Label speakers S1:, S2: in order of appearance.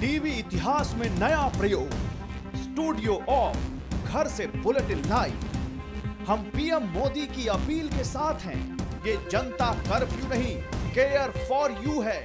S1: TV इतिहास में नया प्रयोग स्टूडियो ऑफ़ घर से बुलेटिन लाइव हम पीएम मोदी की अपील के साथ हैं, ये जनता कर्फ्यू नहीं केयर फॉर यू है